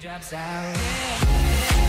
drops out.